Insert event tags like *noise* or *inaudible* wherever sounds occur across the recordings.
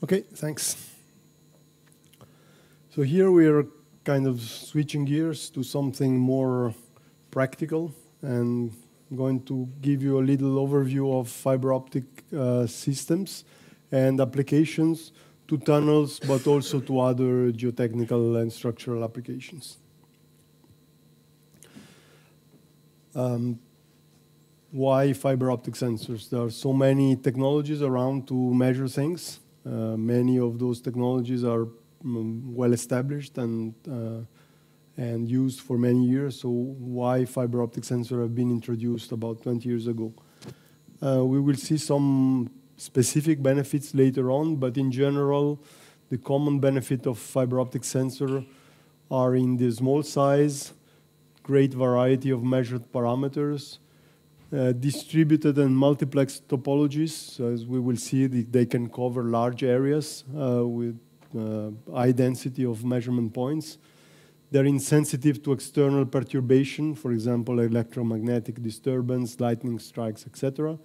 Okay, thanks. So here we are kind of switching gears to something more practical and I'm going to give you a little overview of fiber optic uh, systems and applications to tunnels, but also to other geotechnical and structural applications. Um, why fiber optic sensors? There are so many technologies around to measure things. Uh, many of those technologies are um, well established and uh, and used for many years. So why fiber optic sensor have been introduced about 20 years ago? Uh, we will see some specific benefits later on, but in general, the common benefit of fiber optic sensor are in the small size, great variety of measured parameters, uh, distributed and multiplex topologies. As we will see, they can cover large areas uh, with uh, high density of measurement points. They're insensitive to external perturbation, for example, electromagnetic disturbance, lightning strikes, etc.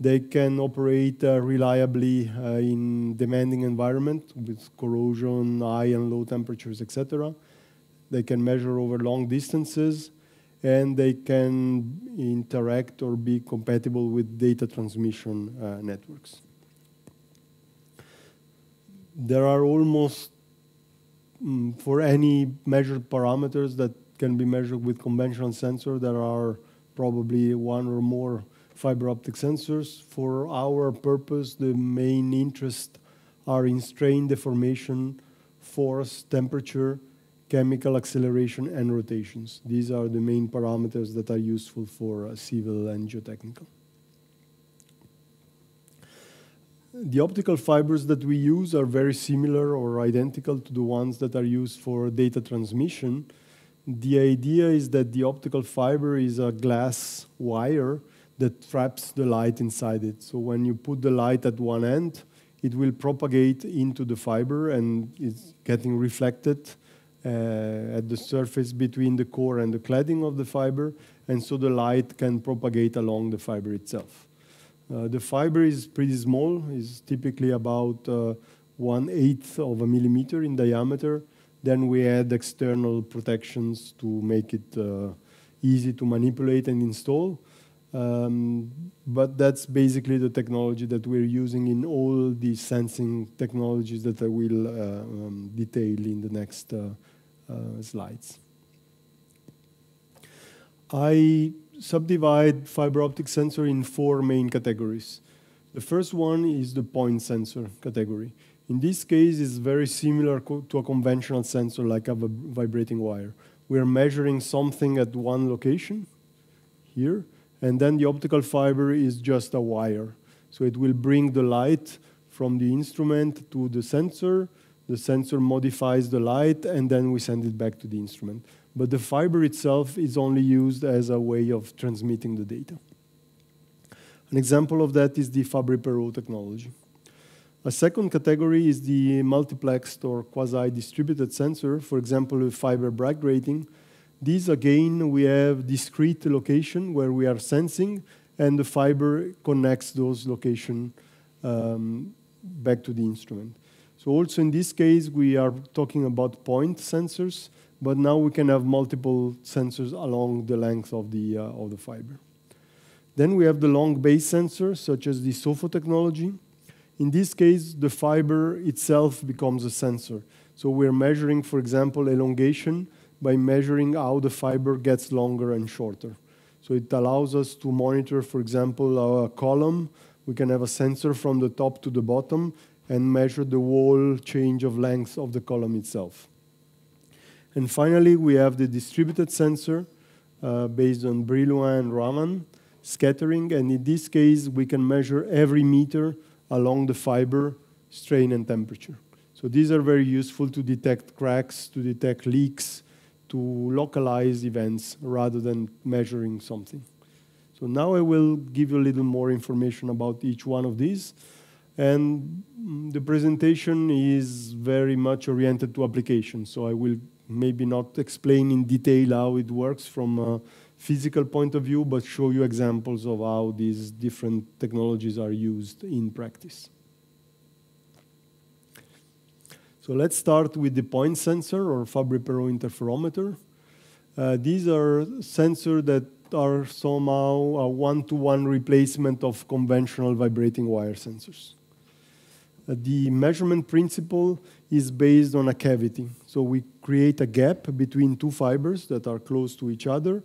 They can operate uh, reliably uh, in demanding environment with corrosion, high and low temperatures, etc. They can measure over long distances, and they can interact or be compatible with data transmission uh, networks. There are almost mm, for any measured parameters that can be measured with conventional sensor, there are probably one or more fiber optic sensors. For our purpose, the main interest are in strain deformation, force, temperature, chemical acceleration, and rotations. These are the main parameters that are useful for uh, civil and geotechnical. the optical fibers that we use are very similar or identical to the ones that are used for data transmission. The idea is that the optical fiber is a glass wire that traps the light inside it. So when you put the light at one end, it will propagate into the fiber and it's getting reflected at the surface between the core and the cladding of the fiber, and so the light can propagate along the fiber itself. Uh, the fiber is pretty small, is typically about uh, one eighth of a millimeter in diameter. Then we add external protections to make it uh, easy to manipulate and install. Um, but that's basically the technology that we're using in all the sensing technologies that I will uh, um, detail in the next uh, uh, Uh, slides. I subdivide fiber optic sensor in four main categories. The first one is the point sensor category. In this case, it's very similar to a conventional sensor like a vibrating wire. We are measuring something at one location here, and then the optical fiber is just a wire. So it will bring the light from the instrument to the sensor. The sensor modifies the light, and then we send it back to the instrument but the fiber itself is only used as a way of transmitting the data. An example of that is the Fabry-Perot technology. A second category is the multiplexed or quasi-distributed sensor, for example, a fiber Bragg grating. These, again, we have discrete location where we are sensing, and the fiber connects those location um, back to the instrument. So also in this case, we are talking about point sensors, but now we can have multiple sensors along the length of the, uh, of the fiber. Then we have the long base sensors, such as the SOFO technology. In this case, the fiber itself becomes a sensor. So we're measuring, for example, elongation by measuring how the fiber gets longer and shorter. So it allows us to monitor, for example, a column. We can have a sensor from the top to the bottom and measure the whole change of length of the column itself. And finally, we have the distributed sensor uh, based on Brillouin and Raman scattering. And in this case, we can measure every meter along the fiber strain and temperature. So these are very useful to detect cracks, to detect leaks, to localize events rather than measuring something. So now I will give you a little more information about each one of these. And the presentation is very much oriented to applications. So I will maybe not explain in detail how it works from a physical point of view, but show you examples of how these different technologies are used in practice. So let's start with the point sensor or Fabry-Perot interferometer. Uh, these are sensors that are somehow a one-to-one -one replacement of conventional vibrating wire sensors. The measurement principle is based on a cavity. So we create a gap between two fibers that are close to each other,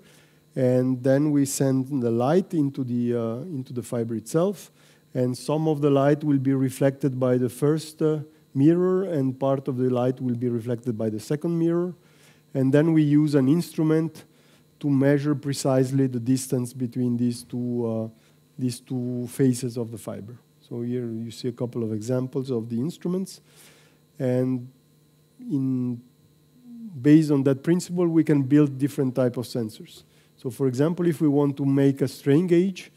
and then we send the light into the, uh, into the fiber itself, and some of the light will be reflected by the first uh, mirror, and part of the light will be reflected by the second mirror. And then we use an instrument to measure precisely the distance between these two, uh, these two faces of the fiber. So here you see a couple of examples of the instruments. And in, based on that principle, we can build different type of sensors. So for example, if we want to make a strain gauge,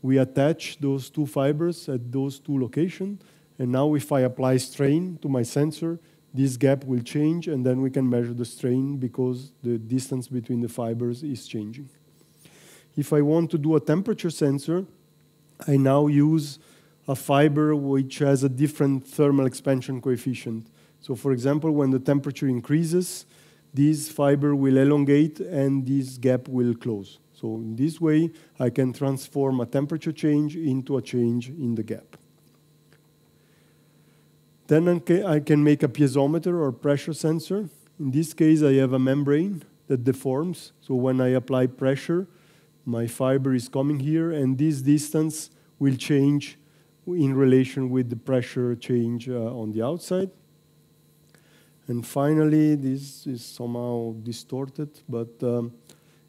we attach those two fibers at those two locations. And now if I apply strain to my sensor, this gap will change, and then we can measure the strain because the distance between the fibers is changing. If I want to do a temperature sensor, I now use a fiber which has a different thermal expansion coefficient. So for example, when the temperature increases, this fiber will elongate and this gap will close. So in this way, I can transform a temperature change into a change in the gap. Then I can make a piezometer or pressure sensor. In this case, I have a membrane that deforms. So when I apply pressure, my fiber is coming here, and this distance will change in relation with the pressure change uh, on the outside. And finally, this is somehow distorted, but um,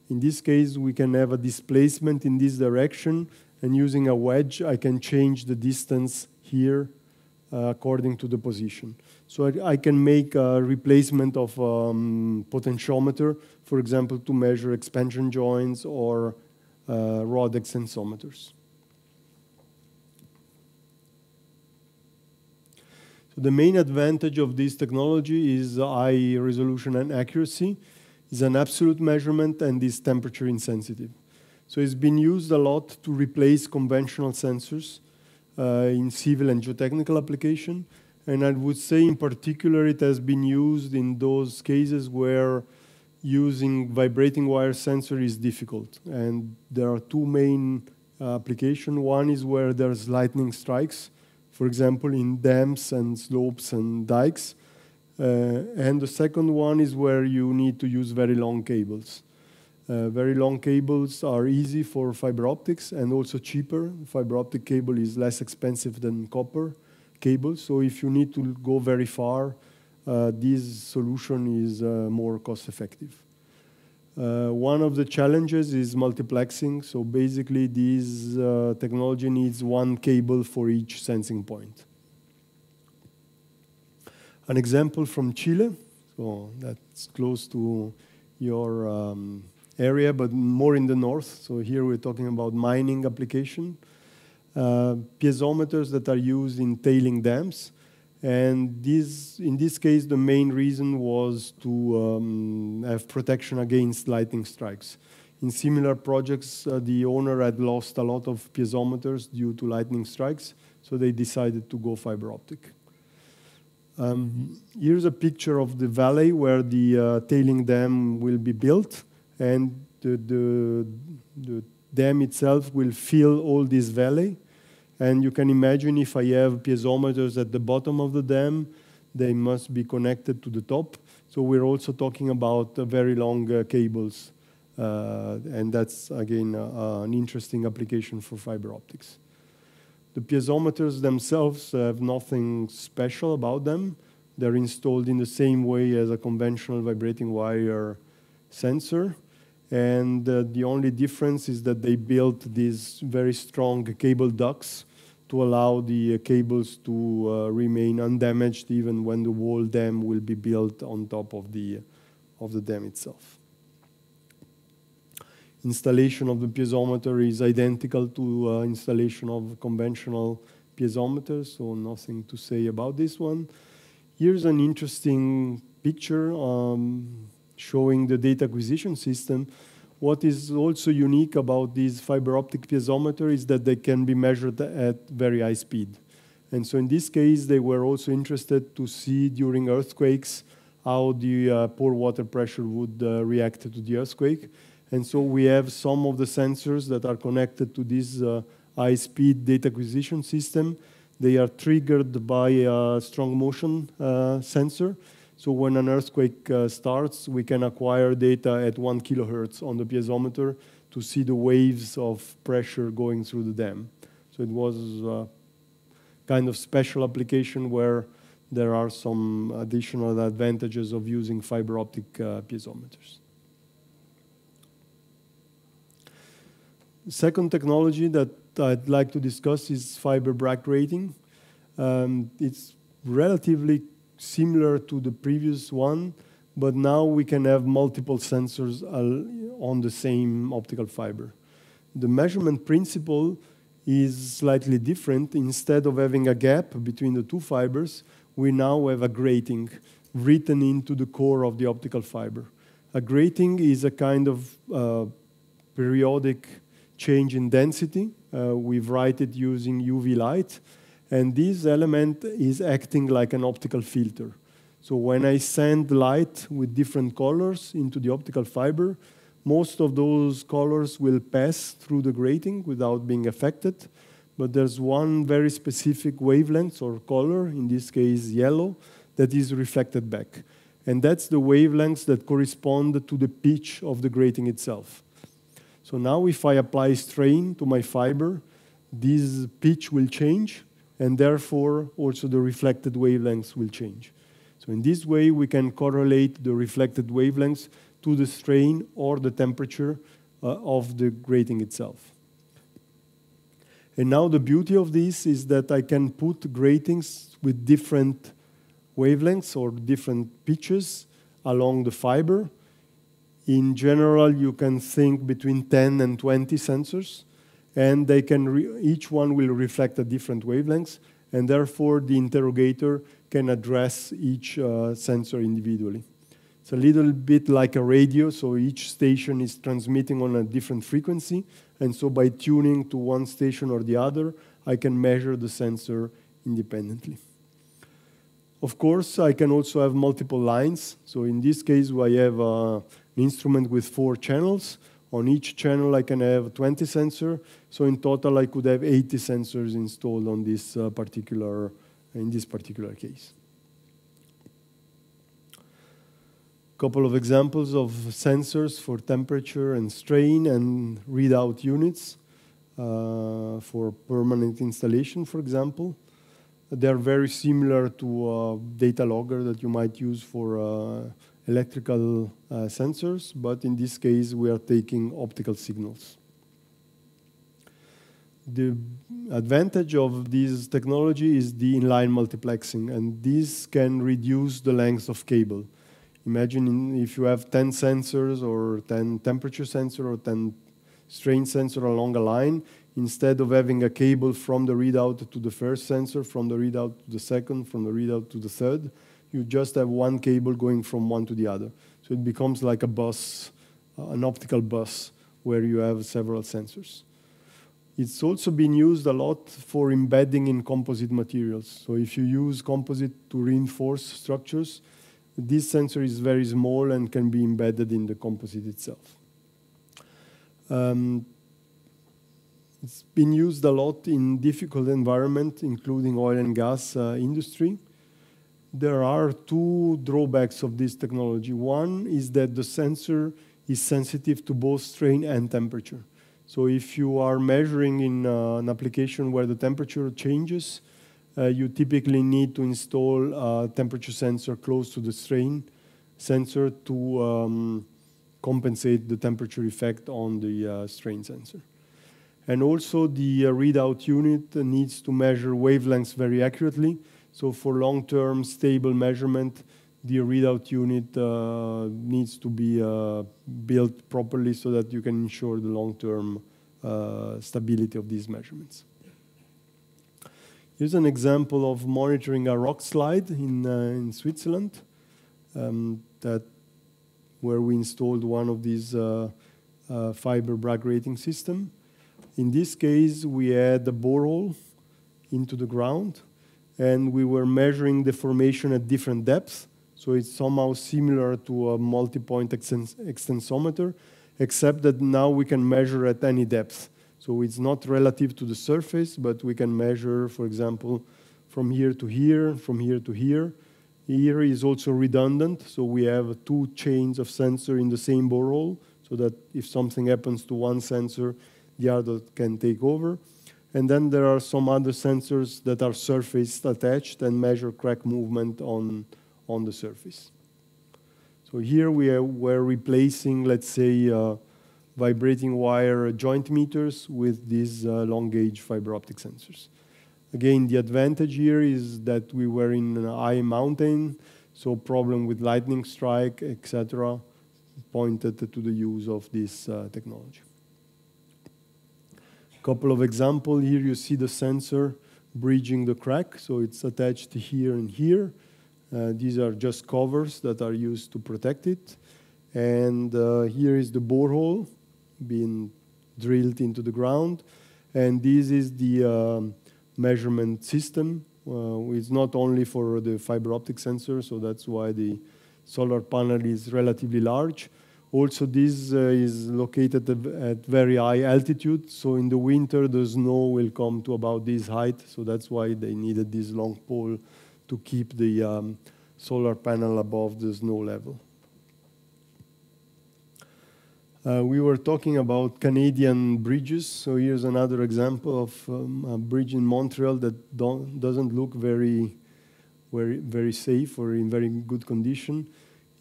in this case, we can have a displacement in this direction, and using a wedge, I can change the distance here uh, according to the position. So I, I, can make a replacement of um, potentiometer, for example, to measure expansion joints or uh, rod extensometers. The main advantage of this technology is high resolution and accuracy, is an absolute measurement, and is temperature insensitive. So it's been used a lot to replace conventional sensors uh, in civil and geotechnical application. And I would say in particular it has been used in those cases where using vibrating wire sensor is difficult. And there are two main uh, applications. One is where there's lightning strikes, for example, in dams and slopes and dikes. Uh, and the second one is where you need to use very long cables. Uh, very long cables are easy for fiber optics and also cheaper. Fiber optic cable is less expensive than copper cable. So if you need to go very far, uh, this solution is uh, more cost effective. Uh, one of the challenges is multiplexing. So basically, this uh, technology needs one cable for each sensing point. An example from Chile, so that's close to your um, area, but more in the north. So here we're talking about mining application. Uh, piezometers that are used in tailing dams. And this, in this case, the main reason was to um, have protection against lightning strikes. In similar projects, uh, the owner had lost a lot of piezometers due to lightning strikes, so they decided to go fiber optic. Um, here's a picture of the valley where the uh, tailing dam will be built and the, the, the dam itself will fill all this valley. And you can imagine if I have piezometers at the bottom of the dam, they must be connected to the top. So we're also talking about uh, very long uh, cables. Uh, and that's, again, uh, an interesting application for fiber optics. The piezometers themselves have nothing special about them. They're installed in the same way as a conventional vibrating wire sensor. And uh, the only difference is that they built these very strong cable ducts to allow the uh, cables to uh, remain undamaged even when the wall dam will be built on top of the, of the dam itself. Installation of the piezometer is identical to uh, installation of conventional piezometers, so nothing to say about this one. Here's an interesting picture. Um, showing the data acquisition system. What is also unique about these fiber optic piezometer is that they can be measured at very high speed. And so in this case, they were also interested to see during earthquakes how the uh, pore water pressure would uh, react to the earthquake. And so we have some of the sensors that are connected to this uh, high-speed data acquisition system. They are triggered by a strong motion uh, sensor. So when an earthquake uh, starts, we can acquire data at one kilohertz on the piezometer to see the waves of pressure going through the dam. So it was a kind of special application where there are some additional advantages of using fiber optic uh, piezometers. second technology that I'd like to discuss is fiber Bragg. Um, it's relatively similar to the previous one, but now we can have multiple sensors on the same optical fiber. The measurement principle is slightly different. Instead of having a gap between the two fibers, we now have a grating written into the core of the optical fiber. A grating is a kind of uh, periodic change in density. Uh, we write it using UV light. And this element is acting like an optical filter. So when I send light with different colors into the optical fiber, most of those colors will pass through the grating without being affected. But there's one very specific wavelength or color, in this case yellow, that is reflected back. And that's the wavelengths that correspond to the pitch of the grating itself. So now if I apply strain to my fiber, this pitch will change, and therefore also the reflected wavelengths will change. So in this way, we can correlate the reflected wavelengths to the strain or the temperature uh, of the grating itself. And now the beauty of this is that I can put gratings with different wavelengths or different pitches along the fiber in general, you can think between 10 and 20 sensors, and they can each one will reflect a different wavelengths, and therefore the interrogator can address each uh, sensor individually. It's a little bit like a radio, so each station is transmitting on a different frequency, and so by tuning to one station or the other, I can measure the sensor independently. Of course, I can also have multiple lines. So in this case, I have uh, instrument with four channels. On each channel, I can have 20 sensors. So in total, I could have 80 sensors installed on this uh, particular, in this particular case. A couple of examples of sensors for temperature and strain and readout units uh, for permanent installation, for example. They're very similar to a data logger that you might use for uh, electrical uh, sensors, but in this case, we are taking optical signals. The advantage of this technology is the inline multiplexing, and this can reduce the length of cable. Imagine if you have 10 sensors or 10 temperature sensor or 10 strain sensor along a line, instead of having a cable from the readout to the first sensor, from the readout to the second, from the readout to the third, you just have one cable going from one to the other. So it becomes like a bus, uh, an optical bus, where you have several sensors. It's also been used a lot for embedding in composite materials. So if you use composite to reinforce structures, this sensor is very small and can be embedded in the composite itself. Um, it's been used a lot in difficult environment, including oil and gas uh, industry there are two drawbacks of this technology. One is that the sensor is sensitive to both strain and temperature. So if you are measuring in uh, an application where the temperature changes, uh, you typically need to install a temperature sensor close to the strain sensor to um, compensate the temperature effect on the uh, strain sensor. And also the uh, readout unit needs to measure wavelengths very accurately. So for long-term stable measurement, the readout unit uh, needs to be uh, built properly so that you can ensure the long-term uh, stability of these measurements. Here's an example of monitoring a rock slide in, uh, in Switzerland um, that where we installed one of these uh, uh, fiber Bragg grating system. In this case, we had a borehole into the ground and we were measuring the deformation at different depths. So it's somehow similar to a multi-point extensometer, except that now we can measure at any depth. So it's not relative to the surface, but we can measure, for example, from here to here, from here to here. Here is also redundant, so we have two chains of sensor in the same borehole, so that if something happens to one sensor, the other can take over. And then there are some other sensors that are surface attached and measure crack movement on, on the surface. So here we are, we're replacing, let's say, uh, vibrating wire joint meters with these uh, long gauge fiber optic sensors. Again, the advantage here is that we were in a high mountain, so problem with lightning strike, etc., pointed to the use of this uh, technology. Couple of example here, you see the sensor bridging the crack, so it's attached here and here. Uh, these are just covers that are used to protect it. And uh, here is the borehole being drilled into the ground. And this is the um, measurement system. Uh, it's not only for the fiber optic sensor, so that's why the solar panel is relatively large. Also, this uh, is located at very high altitude, so in the winter the snow will come to about this height, so that's why they needed this long pole to keep the um, solar panel above the snow level. Uh, we were talking about Canadian bridges, so here's another example of um, a bridge in Montreal that doesn't look very, very, very safe or in very good condition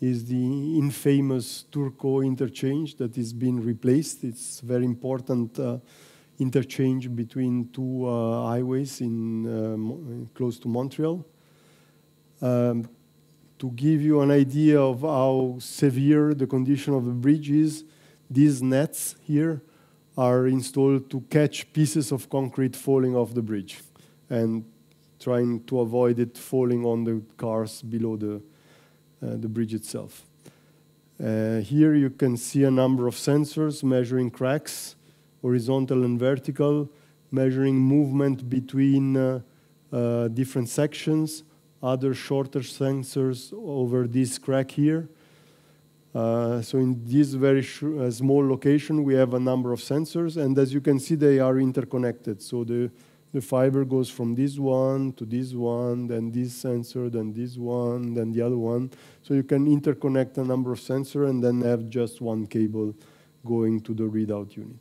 is the infamous Turcot interchange that is being replaced. It's very important uh, interchange between two uh, highways in uh, close to Montreal. Um, to give you an idea of how severe the condition of the bridge is, these nets here are installed to catch pieces of concrete falling off the bridge and trying to avoid it falling on the cars below the, the bridge itself. Uh, here you can see a number of sensors measuring cracks, horizontal and vertical, measuring movement between uh, uh, different sections, other shorter sensors over this crack here. Uh, so in this very uh, small location, we have a number of sensors, and as you can see, they are interconnected. So the the fiber goes from this one to this one, then this sensor, then this one, then the other one. So you can interconnect a number of sensors and then have just one cable going to the readout unit.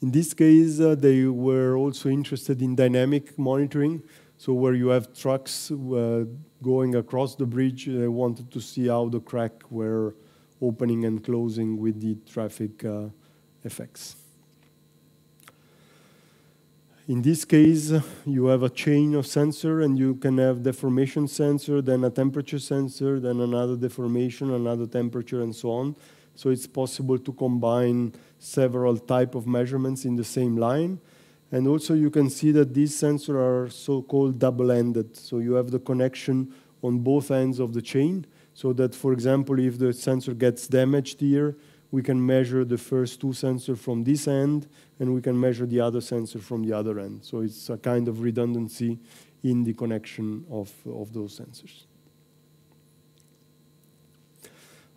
In this case, uh, they were also interested in dynamic monitoring. So where you have trucks uh, going across the bridge, they wanted to see how the crack were opening and closing with the traffic uh, effects. In this case, you have a chain of sensor and you can have deformation sensor, then a temperature sensor, then another deformation, another temperature, and so on. So it's possible to combine several type of measurements in the same line. And also you can see that these sensors are so-called double-ended. So you have the connection on both ends of the chain so that, for example, if the sensor gets damaged here, we can measure the first two sensors from this end, and we can measure the other sensor from the other end. So it's a kind of redundancy in the connection of, of those sensors.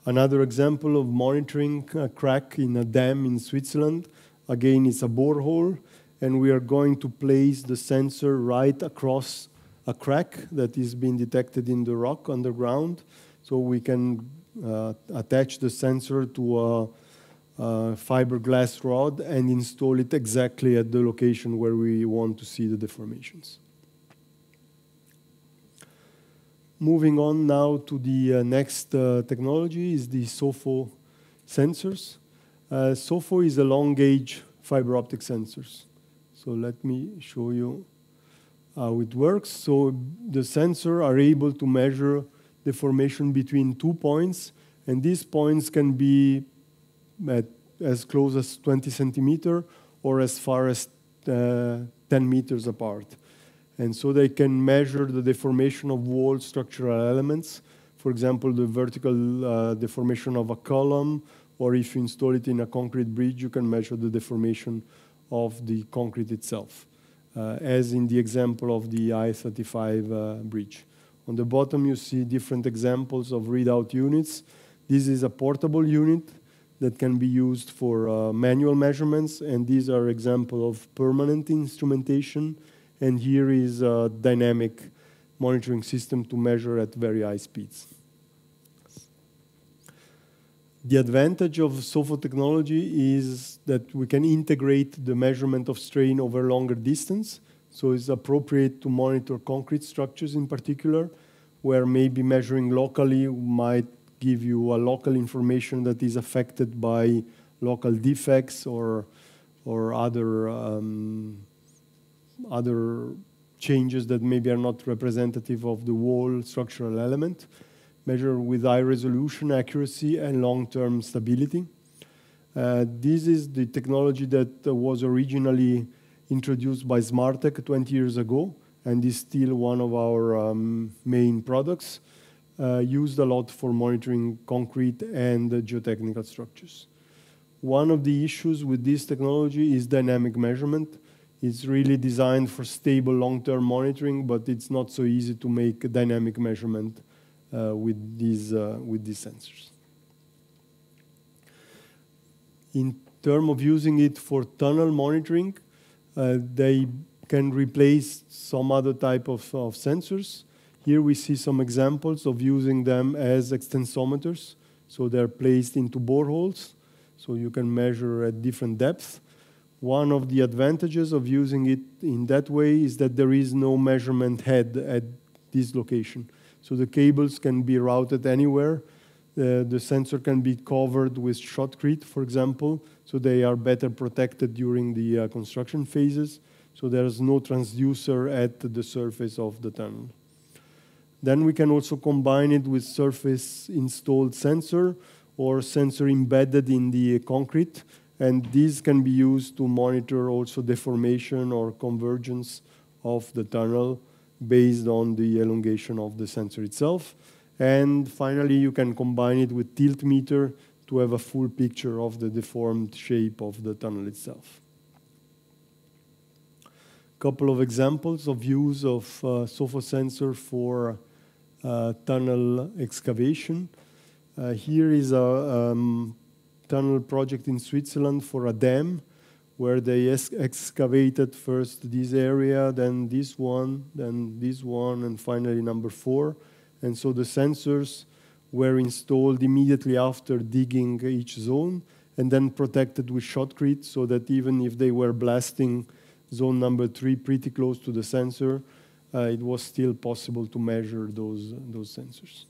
Another example of monitoring a crack in a dam in Switzerland. Again, it's a borehole, and we are going to place the sensor right across a crack that is being detected in the rock underground. So we can attach the sensor to a, a fiberglass rod and install it exactly at the location where we want to see the deformations. Moving on now to the uh, next uh, technology is the SOFO sensors. Uh, SOFO is a long gauge fiber optic sensors. So let me show you how it works. So the sensor are able to measure deformation between two points, and these points can be at as close as 20 centimeter or as far as uh, 10 meters apart. And so they can measure the deformation of wall structural elements, for example, the vertical uh, deformation of a column, or if you install it in a concrete bridge, you can measure the deformation of the concrete itself. uh, as in the example of the I-35 uh, bridge. On the bottom, you see different examples of readout units. This is a portable unit that can be used for uh, manual measurements, and these are example of permanent instrumentation. And here is a dynamic monitoring system to measure at very high speeds. The advantage of SOFO technology is that we can integrate the measurement of strain over longer distance. So it's appropriate to monitor concrete structures in particular, where maybe measuring locally might give you a local information that is affected by local defects or, or other, um, other changes that maybe are not representative of the whole structural element measure with high resolution accuracy and long-term stability. Uh, this is the technology that was originally introduced by Smartec 20 years ago and is still one of our um, main products, uh, used a lot for monitoring concrete and geotechnical structures. One of the issues with this technology is dynamic measurement. It's really designed for stable long-term monitoring, but it's not so easy to make dynamic measurement uh, with, these, uh, with these sensors. In terms of using it for tunnel monitoring, Uh, they can replace some other type of, of sensors. Here we see some examples of using them as extensometers. So they're placed into boreholes, so you can measure at different depths. One of the advantages of using it in that way is that there is no measurement head at this location. So the cables can be routed anywhere. Uh, the sensor can be covered with shotcrete, for example, so they are better protected during the uh, construction phases. So there's no transducer at the surface of the tunnel. Then we can also combine it with surface installed sensor or sensor embedded in the concrete. And these can be used to monitor also deformation or convergence of the tunnel based on the elongation of the sensor itself. And finally, you can combine it with tilt meter to have a full picture of the deformed shape of the tunnel itself. A couple of examples of use of uh, SOFO sensor for uh, tunnel excavation. Uh, here is a um, tunnel project in Switzerland for a dam where they excavated first this area, then this one, then this one, and finally number four. And so the sensors were installed immediately after digging each zone and then protected with shotcrete so that even if they were blasting zone number three pretty close to the sensor, uh, it was still possible to measure those, those sensors.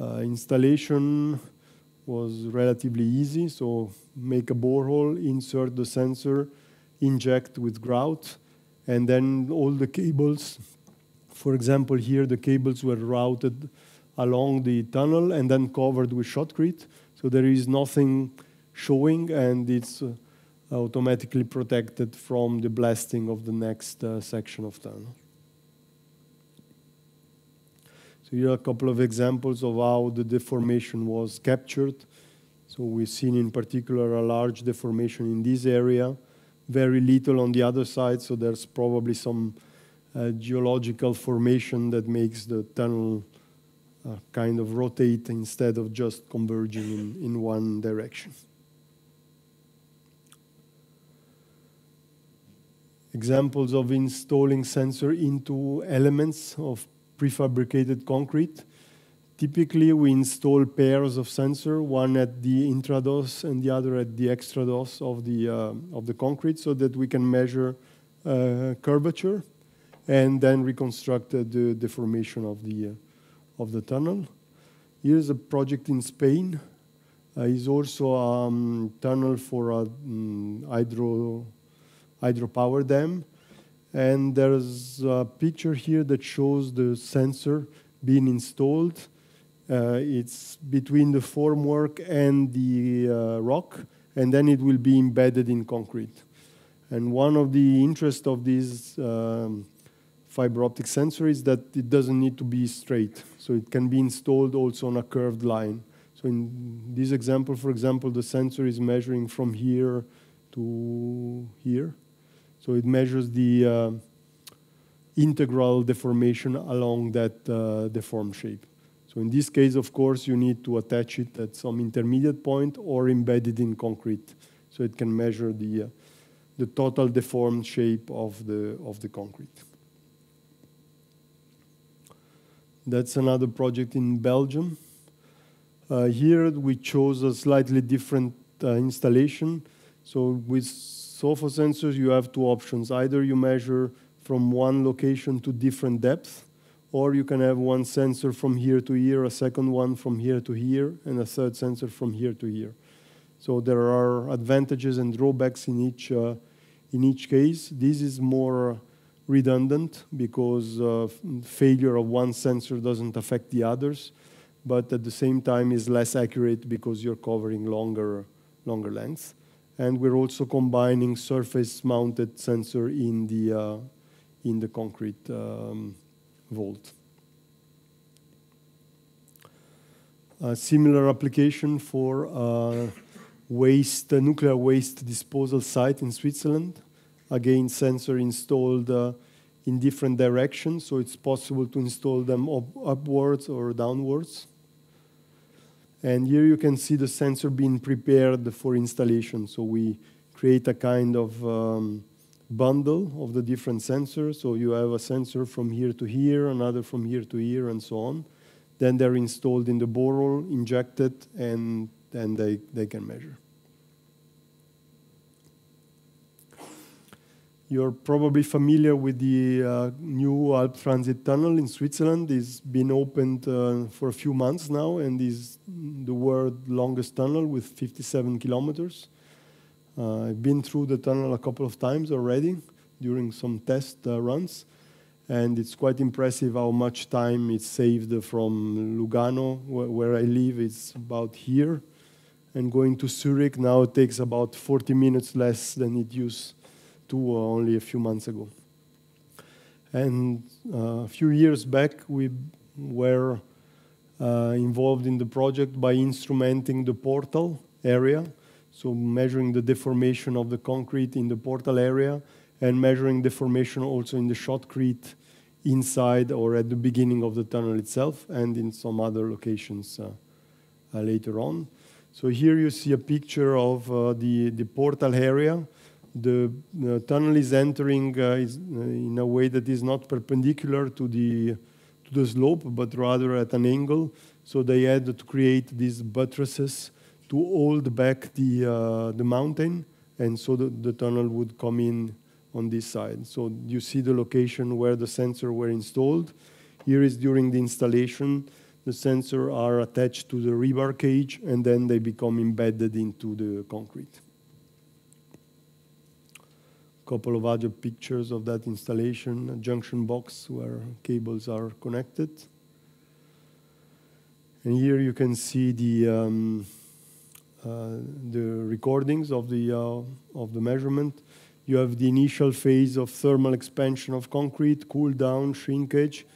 Uh, installation was relatively easy. So make a borehole, insert the sensor, inject with grout, and then all the cables, for example, here the cables were routed along the tunnel and then covered with shotcrete. So there is nothing showing and it's uh, automatically protected from the blasting of the next uh, section of tunnel. So here are a couple of examples of how the deformation was captured. So we've seen in particular a large deformation in this area, very little on the other side, so there's probably some uh, geological formation that makes the tunnel uh, kind of rotate instead of just converging in, in one direction. Examples of installing sensor into elements of prefabricated concrete. Typically, we install pairs of sensor, one at the intrados and the other at the extrados of the, uh, of the concrete so that we can measure uh, curvature and then reconstruct uh, the deformation of the, uh, of the tunnel. Here's a project in Spain. Uh, it's also a um, tunnel for a um, hydro, hydropower dam. And there's a picture here that shows the sensor being installed. Uh, it's between the formwork and the uh, rock, and then it will be embedded in concrete. And one of the interests of this um, fiber optic sensor is that it doesn't need to be straight. So it can be installed also on a curved line. So in this example, for example, the sensor is measuring from here to here So it measures the uh, integral deformation along that uh, deformed shape. So in this case, of course, you need to attach it at some intermediate point or embedded in concrete. So it can measure the, uh, the total deformed shape of the, of the concrete. That's another project in Belgium. Uh, here we chose a slightly different uh, installation. So with SOFO sensors, you have two options. Either you measure from one location to different depth, or you can have one sensor from here to here, a second one from here to here, and a third sensor from here to here. So there are advantages and drawbacks in each, uh, in each case. This is more redundant because uh, failure of one sensor doesn't affect the others, but at the same time is less accurate because you're covering longer, longer lengths. And we're also combining surface-mounted sensor in the, uh, in the concrete um, vault. A similar application for uh, waste, nuclear waste disposal site in Switzerland. Again, sensor installed uh, in different directions, so it's possible to install them up upwards or downwards. And here you can see the sensor being prepared for installation. So we create a kind of um, bundle of the different sensors. So you have a sensor from here to here, another from here to here, and so on. Then they're installed in the borehole, injected, and then they, they can measure. You're probably familiar with the uh, new Alp Transit Tunnel in Switzerland. It's been opened uh, for a few months now and is the world's longest tunnel with 57 kilometers. Uh, I've been through the tunnel a couple of times already during some test uh, runs, and it's quite impressive how much time it's saved from Lugano, wh where I live. It's about here, and going to Zurich now takes about 40 minutes less than it used to only a few months ago. And uh, a few years back, we were uh, involved in the project by instrumenting the portal area, so measuring the deformation of the concrete in the portal area and measuring deformation also in the shotcrete inside or at the beginning of the tunnel itself and in some other locations uh, uh, later on. So here you see a picture of uh, the, the portal area the uh, tunnel is entering uh, is, uh, in a way that is not perpendicular to the, to the slope, but rather at an angle. So they had to create these buttresses to hold back the, uh, the mountain, and so the, the tunnel would come in on this side. So you see the location where the sensor were installed. Here is during the installation. The sensor are attached to the rebar cage, and then they become embedded into the concrete couple of other pictures of that installation, a junction box where cables are connected. And here you can see the, um, uh, the recordings of the, uh, of the measurement. You have the initial phase of thermal expansion of concrete, cool down, shrinkage.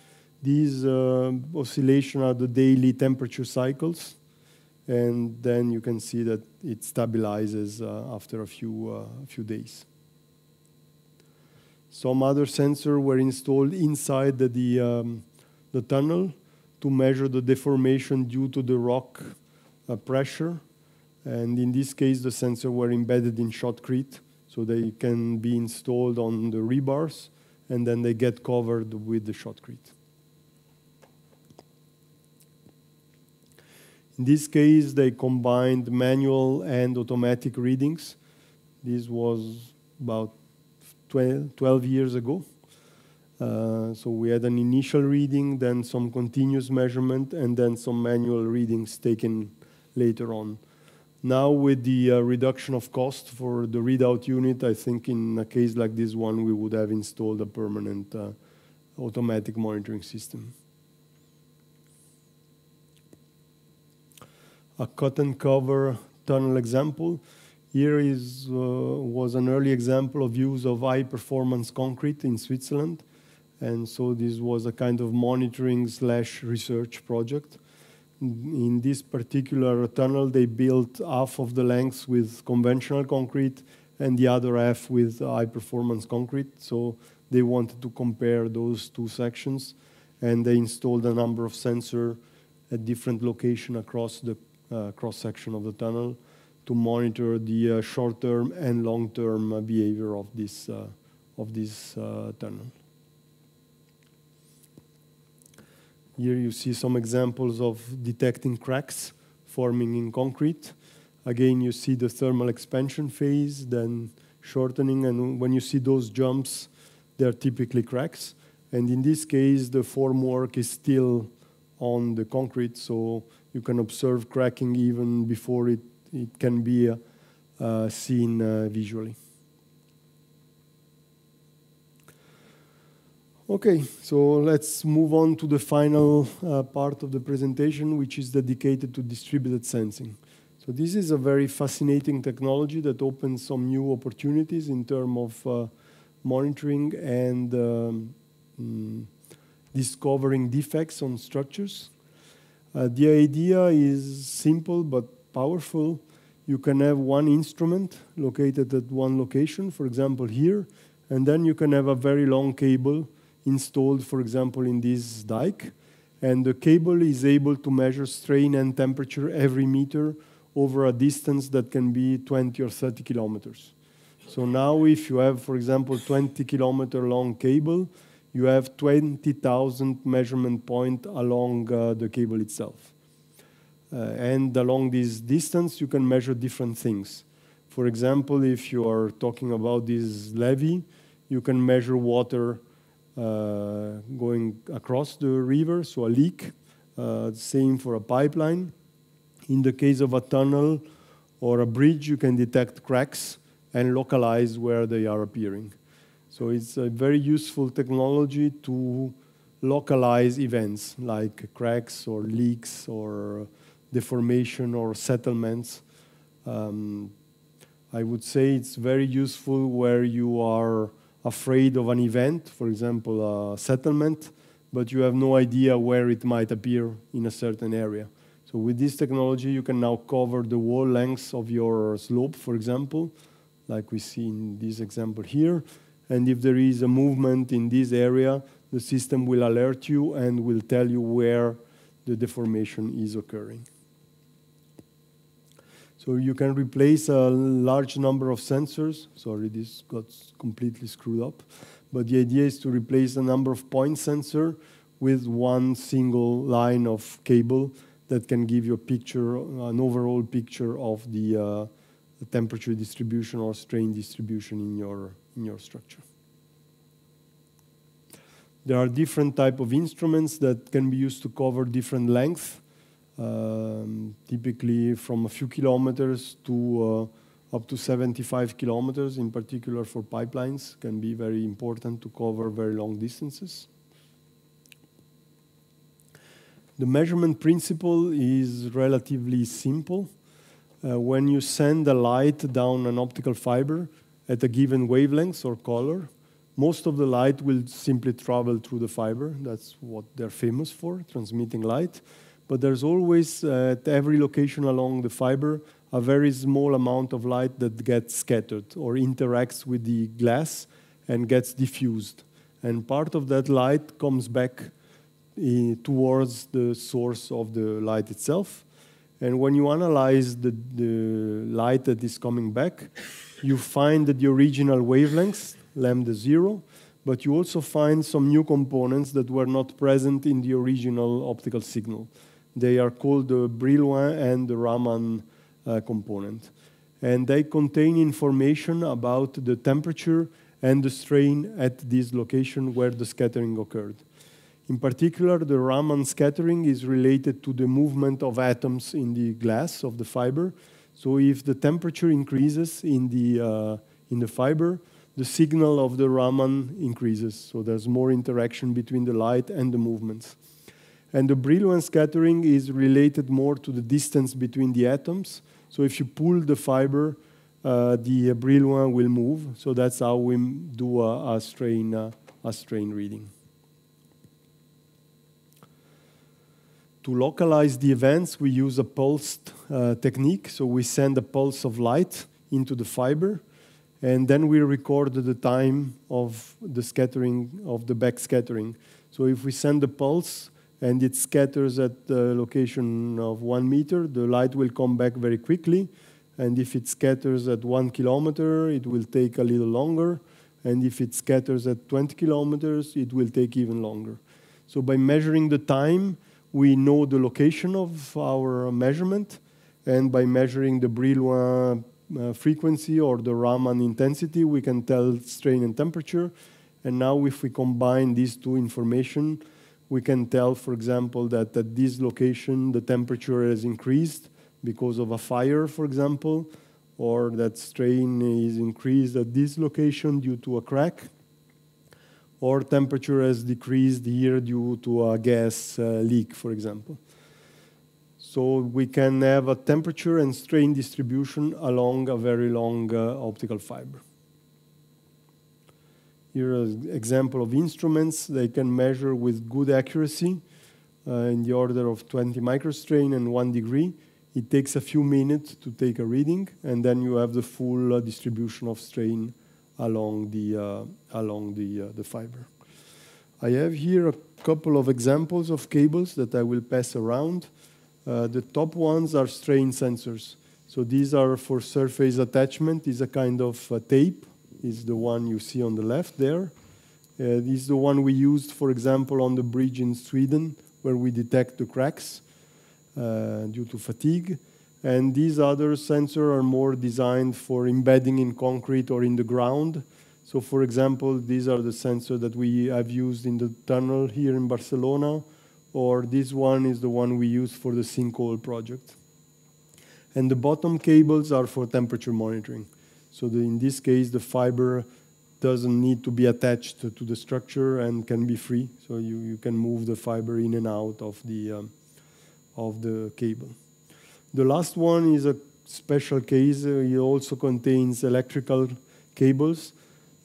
These uh, oscillations are the daily temperature cycles. And then you can see that it stabilizes uh, after a few, uh, a few days. Some other sensors were installed inside the, the, um, the, tunnel to measure the deformation due to the rock uh, pressure. And in this case, the sensors were embedded in shotcrete, so they can be installed on the rebars, and then they get covered with the shotcrete. In this case, they combined manual and automatic readings. This was about 12 years ago. Uh, so we had an initial reading, then some continuous measurement, and then some manual readings taken later on. Now with the uh, reduction of cost for the readout unit, I think in a case like this one, we would have installed a permanent uh, automatic monitoring system. A cut and cover tunnel example. Here is, uh, was an early example of use of high performance concrete in Switzerland. And so this was a kind of monitoring slash research project. In this particular tunnel, they built half of the length with conventional concrete and the other half with high performance concrete. So they wanted to compare those two sections, and they installed a number of sensors at different locations across the uh, cross section of the tunnel to monitor the uh, short-term and long-term behavior of this uh, of this uh, tunnel. Here you see some examples of detecting cracks forming in concrete. Again, you see the thermal expansion phase, then shortening, and when you see those jumps, they're typically cracks. And in this case, the formwork is still on the concrete, so you can observe cracking even before it, it can be uh, seen uh, visually. Okay, so let's move on to the final uh, part of the presentation, which is dedicated to distributed sensing. So this is a very fascinating technology that opens some new opportunities in terms of uh, monitoring and um, mm, discovering defects on structures. Uh, the idea is simple but powerful. You can have one instrument located at one location, for example here, and then you can have a very long cable installed, for example, in this dike. And the cable is able to measure strain and temperature every meter over a distance that can be 20 or 30 kilometers. So now if you have, for example, 20 kilometer long cable, you have 20,000 measurement point along uh, the cable itself. Uh, and along this distance, you can measure different things. For example, if you are talking about this levee, you can measure water uh, going across the river, so a leak. Uh, same for a pipeline. In the case of a tunnel or a bridge, you can detect cracks and localize where they are appearing. So it's a very useful technology to localize events like cracks or leaks or deformation or settlements. Um, I would say it's very useful where you are afraid of an event, for example, a settlement, but you have no idea where it might appear in a certain area. So with this technology, you can now cover the whole length of your slope, for example, like we see in this example here. And if there is a movement in this area, the system will alert you and will tell you where the deformation is occurring. So you can replace a large number of sensors. Sorry, this got completely screwed up. But the idea is to replace a number of point sensor with one single line of cable that can give you a picture, an overall picture of the, uh, the temperature distribution or strain distribution in your, in your structure. There are different type of instruments that can be used to cover different lengths um, typically from a few kilometers to uh, up to 75 kilometers, in particular for pipelines, can be very important to cover very long distances. The measurement principle is relatively simple. Uh, when you send a light down an optical fiber at a given wavelength or color, most of the light will simply travel through the fiber. That's what they're famous for, transmitting light but there's always uh, at every location along the fiber a very small amount of light that gets scattered or interacts with the glass and gets diffused. And part of that light comes back uh, towards the source of the light itself. And when you analyze the, the light that is coming back, you find that the original wavelength, lambda zero, but you also find some new components that were not present in the original optical signal. They are called the Brillouin and the Raman uh, component. And they contain information about the temperature and the strain at this location where the scattering occurred. In particular, the Raman scattering is related to the movement of atoms in the glass of the fiber. So if the temperature increases in the, uh, in the fiber, the signal of the Raman increases. So there's more interaction between the light and the movements. And the Brillouin scattering is related more to the distance between the atoms. So if you pull the fiber, uh, the Brillouin will move. So that's how we do a, a strain, uh, a strain reading. To localize the events, we use a pulsed uh, technique. So we send a pulse of light into the fiber, And then we record the time of the scattering, of the backscattering. So if we send a pulse and it scatters at the location of one meter, the light will come back very quickly. And if it scatters at one kilometer, it will take a little longer. And if it scatters at 20 kilometers, it will take even longer. So by measuring the time, we know the location of our measurement. And by measuring the Brillouin uh, frequency or the Raman intensity, we can tell strain and temperature. And now if we combine these two information, we can tell, for example, that at this location the temperature has increased because of a fire, for example, or that strain is increased at this location due to a crack, or temperature has decreased here due to a gas uh, leak, for example. So we can have a temperature and strain distribution along a very long uh, optical fiber. Here an example of instruments. They can measure with good accuracy uh, in the order of 20 microstrain and one degree. It takes a few minutes to take a reading, and then you have the full uh, distribution of strain along the, uh, along the, uh, the fiber. I have here a couple of examples of cables that I will pass around. Uh, the top ones are strain sensors. So these are for surface attachment. Is a kind of uh, tape is the one you see on the left there. Uh, this is the one we used, for example, on the bridge in Sweden, where we detect the cracks uh, due to fatigue. And these other sensors are more designed for embedding in concrete or in the ground. So, for example, these are the sensors that we have used in the tunnel here in Barcelona, or this one is the one we use for the sinkhole project. And the bottom cables are for temperature monitoring. So the, in this case, the fiber doesn't need to be attached to, to, the structure and can be free. So you, you can move the fiber in and out of the, um, of the cable. The last one is a special case. Uh, it also contains electrical cables.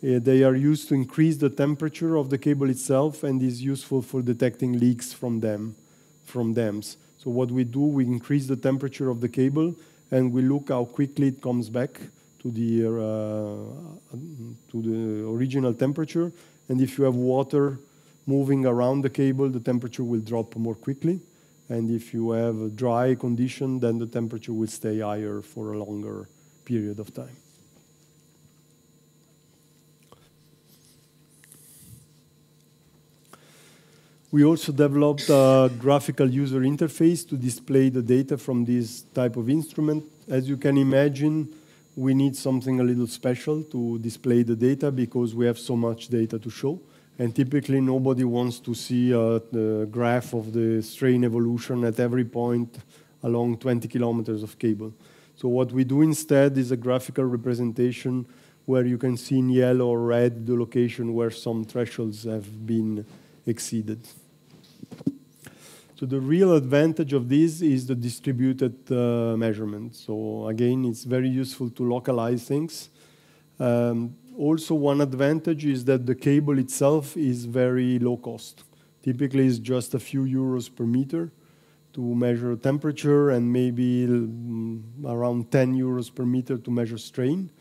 Uh, they are used to increase the temperature of the cable itself and is useful for detecting leaks from them, from dams. So what we do, we increase the temperature of the cable and we look how quickly it comes back to the, uh, to the original temperature. And if you have water moving around the cable, the temperature will drop more quickly. And if you have a dry condition, then the temperature will stay higher for a longer period of time. We also developed a graphical user interface to display the data from this type of instrument. As you can imagine, we need something a little special to display the data because we have so much data to show. And typically, nobody wants to see uh, graph of the strain evolution at every point along 20 kilometers of cable. So what we do instead is a graphical representation where you can see in yellow or red the location where some thresholds have been exceeded. So the real advantage of this is the distributed uh, measurement. So again, it's very useful to localize things. Um, also, one advantage is that the cable itself is very low cost. Typically, it's just a few euros per meter to measure temperature and maybe mm, around 10 euros per meter to measure strain.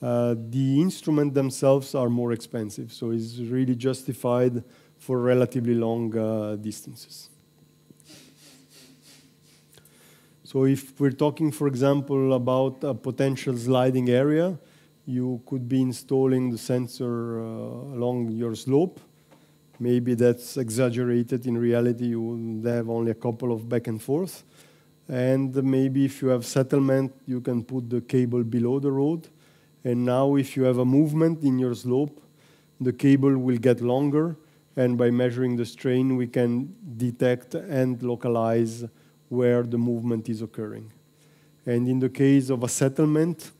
Uh, the instruments themselves are more expensive, so it's really justified for relatively long uh, distances. So if we're talking, for example, about a potential sliding area, you could be installing the sensor uh, along your slope. Maybe that's exaggerated. In reality, you would have only a couple of back and forth. And maybe if you have settlement, you can put the cable below the road. And now if you have a movement in your slope, the cable will get longer. And by measuring the strain, we can detect and localize where the movement is occurring. And in the case of a settlement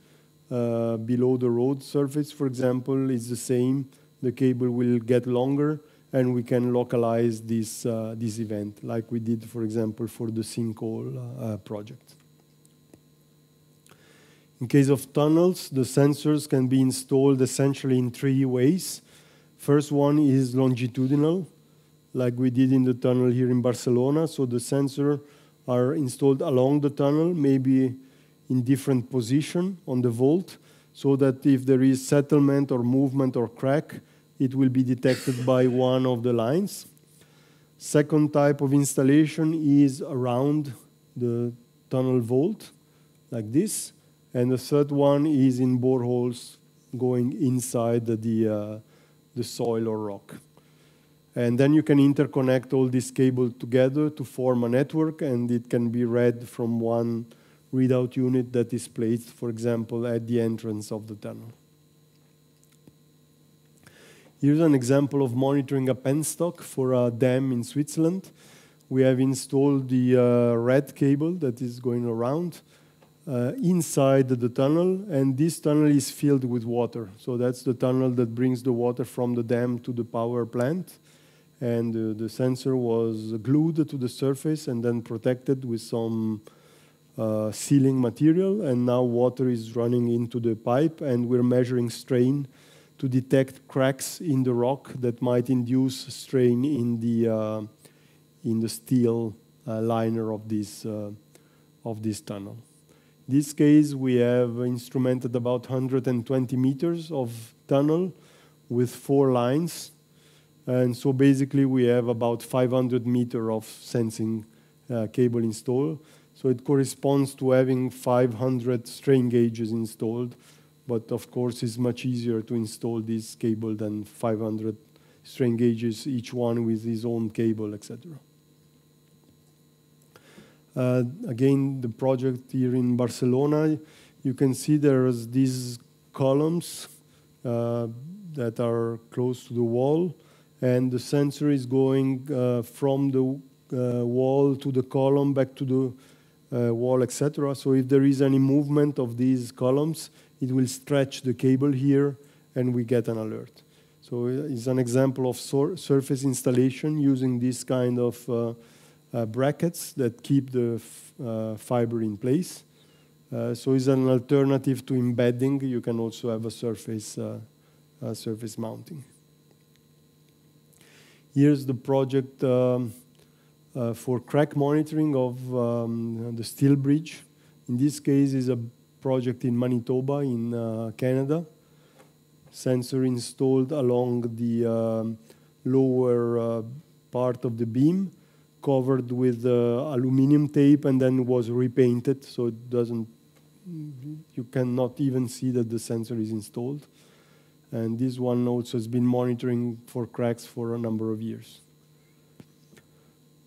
uh, below the road surface, for example, it's the same. The cable will get longer and we can localize this, uh, this event, like we did, for example, for the sinkhole uh, project. In case of tunnels, the sensors can be installed essentially in three ways. First one is longitudinal, like we did in the tunnel here in Barcelona. So the sensor are installed along the tunnel, maybe in different position on the vault. so that if there is settlement or movement or crack, it will be detected by one of the lines. Second type of installation is around the tunnel vault, like this. And the third one is in boreholes going inside the, the, uh, the soil or rock. And then you can interconnect all these cables together to form a network, and it can be read from one readout unit that is placed, for example, at the entrance of the tunnel. Here's an example of monitoring a penstock for a dam in Switzerland. We have installed the uh, red cable that is going around uh, inside the tunnel, and this tunnel is filled with water. So that's the tunnel that brings the water from the dam to the power plant. And uh, the sensor was glued to the surface and then protected with some uh, sealing material. And now water is running into the pipe, and we're measuring strain to detect cracks in the rock that might induce strain in the uh, in the steel uh, liner of this uh, of this tunnel. In this case, we have instrumented about 120 meters of tunnel with four lines. And so basically, we have about 500 meter of sensing uh, cable installed. So it corresponds to having 500 strain gauges installed. But of course, it's much easier to install this cable than 500 strain gauges, each one with his own cable, etc. Uh, again, the project here in Barcelona, you can see there's these columns uh, that are close to the wall, and the sensor is going uh, from the uh, wall to the column, back to the uh, wall, etc. So if there is any movement of these columns, it will stretch the cable here, and we get an alert. So it's an example of surface installation using this kind of uh, brackets that keep the uh, fiber in place. Uh, so it's an alternative to embedding. You can also have a surface, surface mounting. Here's the project um, uh, for crack monitoring of um, the steel bridge. In this case, is a project in Manitoba in uh, Canada. Sensor installed along the um, lower uh, part of the beam covered with uh, aluminum tape and then was repainted so it doesn't you cannot even see that the sensor is installed and this one also has been monitoring for cracks for a number of years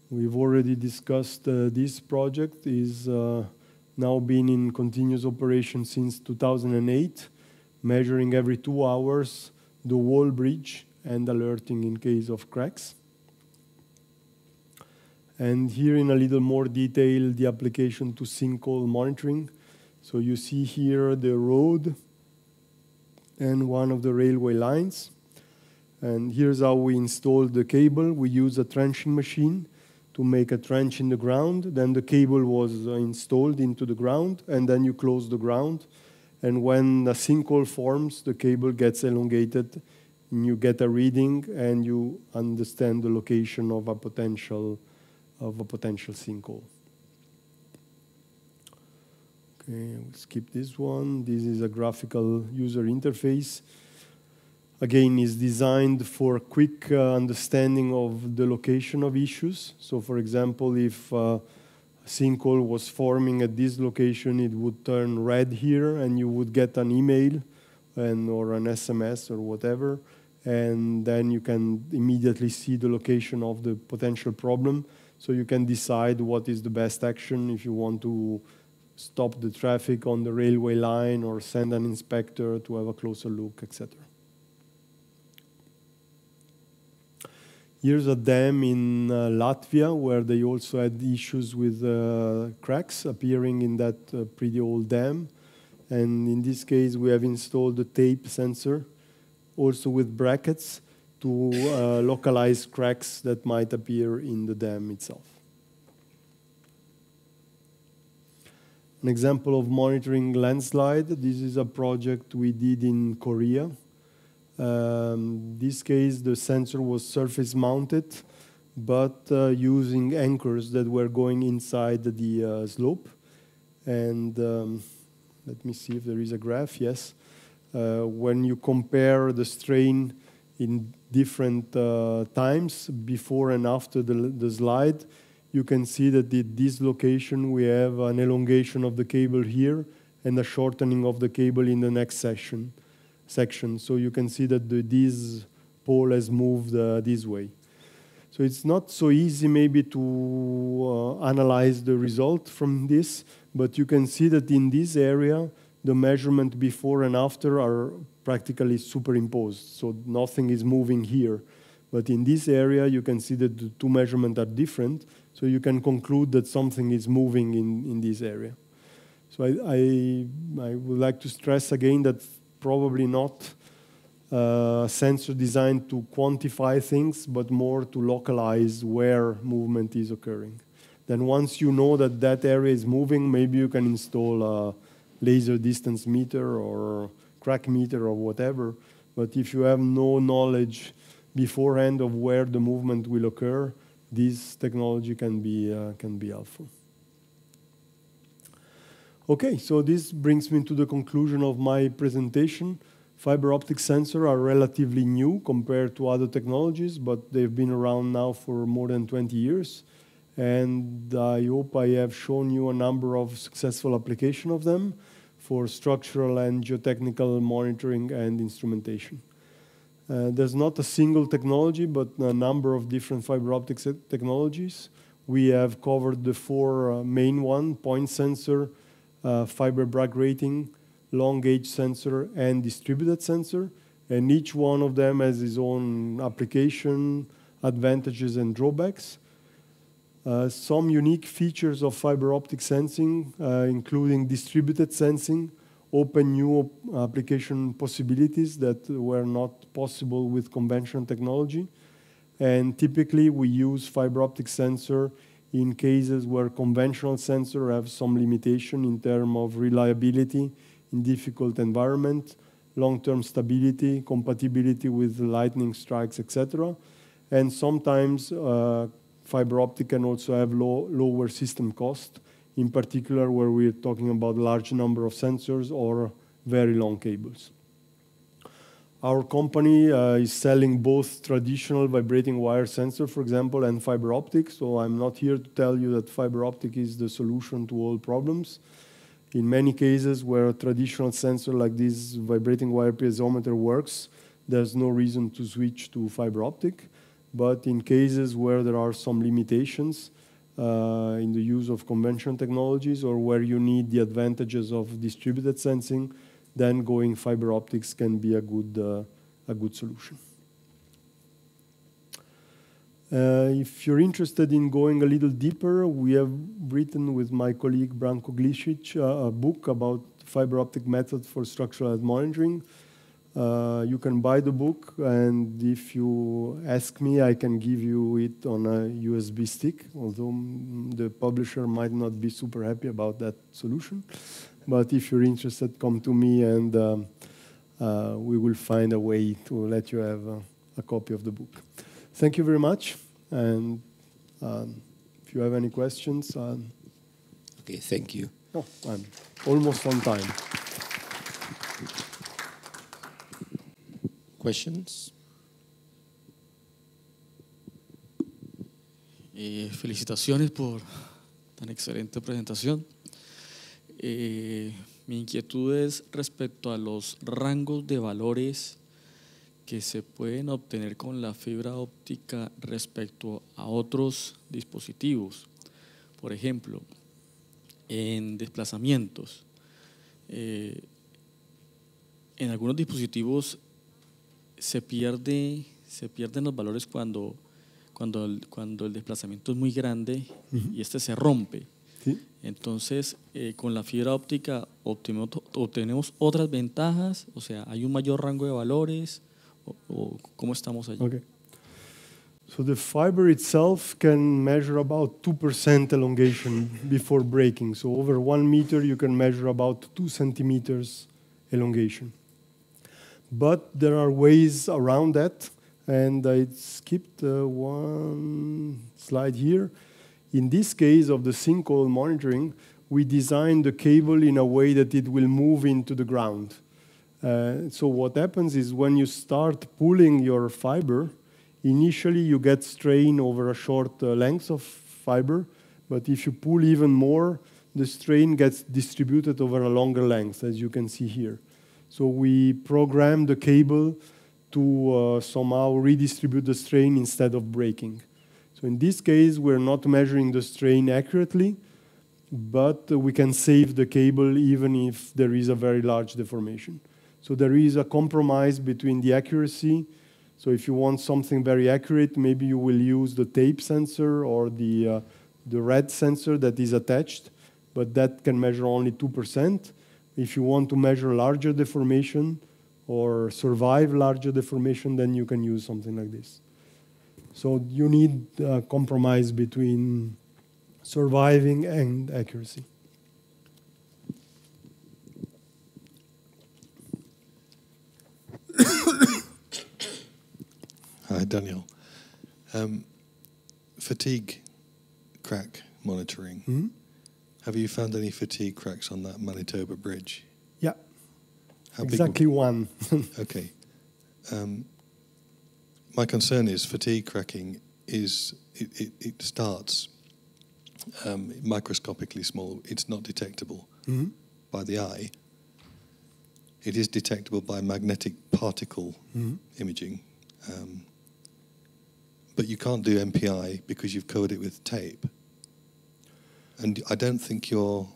we've already discussed uh, this project is uh, now been in continuous operation since 2008 measuring every two hours the wall bridge and alerting in case of cracks and here in a little more detail, the application to sinkhole monitoring. So you see here the road and one of the railway lines. And here's how we installed the cable. We use a trenching machine to make a trench in the ground. Then the cable was uh, installed into the ground, and then you close the ground. And when a sinkhole forms, the cable gets elongated, and you get a reading, and you understand the location of a potential of a potential sinkhole. Okay, we'll skip this one. This is a graphical user interface. Again, is designed for quick uh, understanding of the location of issues. So, for example, if uh, sinkhole was forming at this location, it would turn red here, and you would get an email and or an SMS or whatever, and then you can immediately see the location of the potential problem so you can decide what is the best action if you want to stop the traffic on the railway line or send an inspector to have a closer look, etc. Here's a dam in uh, Latvia where they also had issues with uh, cracks appearing in that uh, pretty old dam. And in this case, we have installed a tape sensor, also with brackets, to uh, localize cracks that might appear in the dam itself. An example of monitoring landslide, this is a project we did in Korea. Um, this case, the sensor was surface mounted, but uh, using anchors that were going inside the uh, slope. And um, let me see if there is a graph, yes. uh, when you compare the strain in different uh, times before and after the, the slide, you can see that at this location we have an elongation of the cable here and a shortening of the cable in the next section. section. So you can see that the, this pole has moved uh, this way. So it's not so easy maybe to uh, analyze the result from this, but you can see that in this area, the measurement before and after are practically superimposed. So nothing is moving here. But in this area, you can see that the two measurements are different. So you can conclude that something is moving in, in this area. So I, I, I would like to stress again that probably not uh, sensor designed to quantify things, but more to localize where movement is occurring. Then once you know that that area is moving, maybe you can install a laser distance meter or crack meter or whatever. But if you have no knowledge beforehand of where the movement will occur, this technology can be, uh, can be helpful. Okay, so this brings me to the conclusion of my presentation. Fiber optic sensors are relatively new compared to other technologies, but they've been around now for more than 20 years. And I hope I have shown you a number of successful applications of them for structural and geotechnical monitoring and instrumentation. Uh, there's not a single technology, but a number of different fiber optics technologies. We have covered the four uh, main one, point sensor, uh, fiber Bragg grating, long gauge sensor, and distributed sensor. And each one of them has its own application, advantages, and drawbacks. Uh, some unique features of fiber optic sensing, uh, including distributed sensing, open new application possibilities that were not possible with conventional technology. And typically, we use fiber optic sensor in cases where conventional sensor have some limitation in terms of reliability in difficult environment, long-term stability, compatibility with lightning strikes, etc. And sometimes uh, fiber optic can also have low, lower system cost in particular where we're talking about large number of sensors or very long cables. Our company uh, is selling both traditional vibrating wire sensor, for example, and fiber optic. So I'm not here to tell you that fiber optic is the solution to all problems. In many cases where a traditional sensor like this vibrating wire piezometer works, there's no reason to switch to fiber optic. But in cases where there are some limitations, in the use of conventional technologies or where you need the advantages of distributed sensing, then going fiber optics can be a good, uh, a good solution. Uh, if you're interested in going a little deeper, we have written with my colleague Branko Glišić uh, a book about fiber optic method for structural monitoring. Uh, you can buy the book, and if you ask me, I can give you it on a USB stick, although the publisher might not be super happy about that solution. But if you're interested, come to me, and um, uh, we will find a way to let you have a, a copy of the book. Thank you very much, and um, if you have any questions. Um, okay, thank you. Oh, I'm almost on time. Questions? Eh, felicitaciones por tan excelente presentación. Eh, mi inquietud es respecto a los rangos de valores que se pueden obtener con la fibra óptica respecto a otros dispositivos. Por ejemplo, en desplazamientos. Eh, en algunos dispositivos se, pierde, se pierden los valores cuando, cuando, el, cuando el desplazamiento es muy grande y este se rompe. Entonces, eh, con la fibra óptica obtenemos, obtenemos, otras ventajas, o sea, hay un mayor rango de valores, o, o cómo estamos allí. Okay. So the fiber itself can measure about 2% elongation before breaking. So over one meter, you can measure about two centimeters elongation. But there are ways around that, and I skipped uh, one slide here. In this case of the sinkhole monitoring, we designed the cable in a way that it will move into the ground. Uh, so what happens is when you start pulling your fiber, initially you get strain over a short uh, length of fiber, but if you pull even more, the strain gets distributed over a longer length, as you can see here. So we program the cable to uh, somehow redistribute the strain instead of breaking. So in this case, we're not measuring the strain accurately, but we can save the cable even if there is a very large deformation. So there is a compromise between the accuracy. So if you want something very accurate, maybe you will use the tape sensor or the, uh, the red sensor that is attached, but that can measure only 2%. If you want to measure larger deformation or survive larger deformation, then you can use something like this. So you need a compromise between surviving and accuracy. *coughs* Hi, Daniel. Um, fatigue crack monitoring. Hmm? Have you found any fatigue cracks on that Manitoba bridge? Yeah, How exactly one. *laughs* Okay. Um, my concern is fatigue cracking is it, it, it starts um, microscopically small. It's not detectable Mhm. by the eye. It is detectable by magnetic particle Mhm. imaging, um, but you can't do MPI because you've covered it with tape. And I don't think your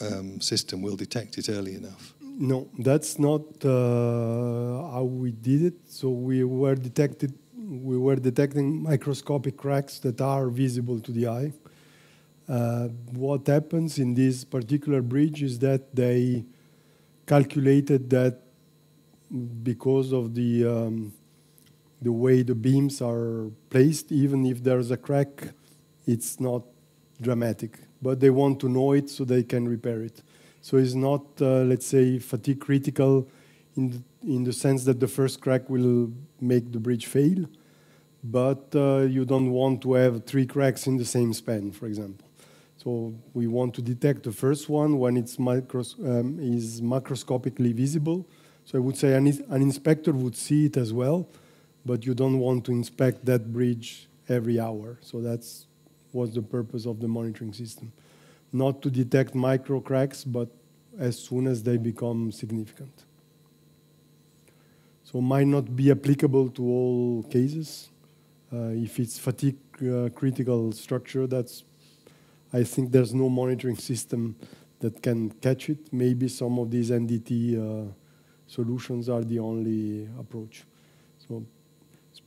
um, system will detect it early enough. No, that's not uh, how we did it. So we were detected, we were detecting microscopic cracks that are visible to the eye. Uh, what happens in this particular bridge is that they calculated that because of the um, the way the beams are placed, even if there's a crack, it's not dramatic. But they want to know it so they can repair it. So it's not, uh, let's say, fatigue critical in the, in the sense that the first crack will make the bridge fail, but uh, you don't want to have three cracks in the same span, for example. So we want to detect the first one when it's micros- um, is macroscopically visible. So I would say an, an inspector would see it as well, but you don't want to inspect that bridge every hour. So that's was the purpose of the monitoring system not to detect micro cracks, but as soon as they become significant. So might not be applicable to all cases. Uh, if it's fatigue uh, critical structure, that's I think there's no monitoring system that can catch it. Maybe some of these NDT uh, solutions are the only approach. So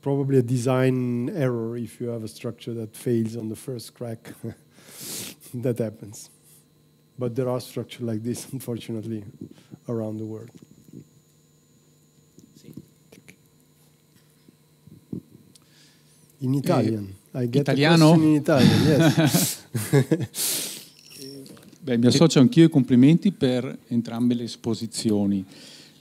probably a design error if you have a structure that fails on the first crack. *laughs* that happens. But there are structures like this, *laughs* unfortunately, around the world. In Italian, I get Italiano? in Italian. Yes. *laughs* Beh, mi associo anch'io ai complimenti per entrambe le esposizioni.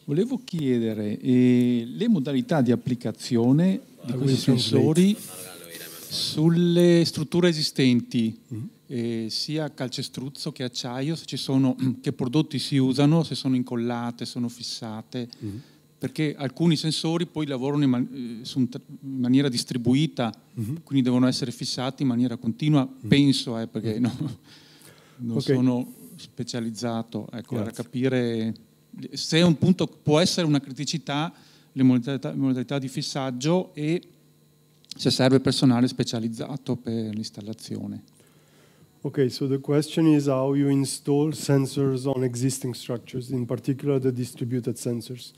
Volevo chiedere eh, le modalità di applicazione di questi sensori sulle strutture esistenti, Mm-hmm. eh, sia calcestruzzo che acciaio, se ci sono, *clears throat* che prodotti si usano, se sono incollate, sono fissate, Mm-hmm. perché alcuni sensori poi lavorano in, man- eh, in maniera distribuita, Mm-hmm. quindi devono essere fissati in maniera continua, penso, eh, perché no, *laughs* non Ok. sono specializzato, ecco, era capire se un punto può essere una criticità le modalità, modalità di fissaggio e se serve personale specializzato per l'installazione. Okay, so the question is how you install sensors on existing structures, in particular the distributed sensors.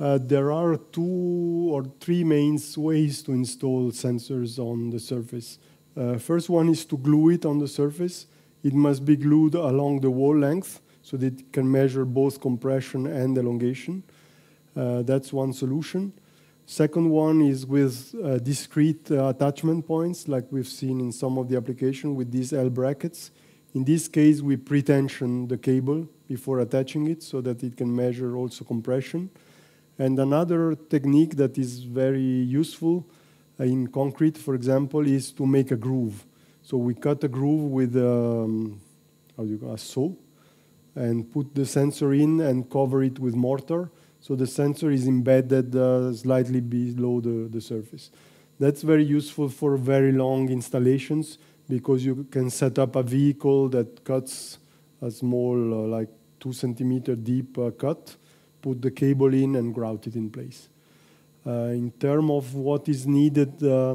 Uh, there are two or three main ways to install sensors on the surface. Uh, first one is to glue it on the surface. It must be glued along the wall length so that it can measure both compression and elongation. Uh, that's one solution. Second one is with uh, discrete uh, attachment points, like we've seen in some of the application with these L brackets. In this case, we pre-tension the cable before attaching it so that it can measure also compression. And another technique that is very useful uh, in concrete, for example, is to make a groove. So we cut a groove with um, how do you call a saw and put the sensor in and cover it with mortar So the sensor is embedded uh, slightly below the, the surface. That's very useful for very long installations because you can set up a vehicle that cuts a small, uh, like two centimeter deep uh, cut, put the cable in and grout it in place. Uh, in terms of what is needed, uh,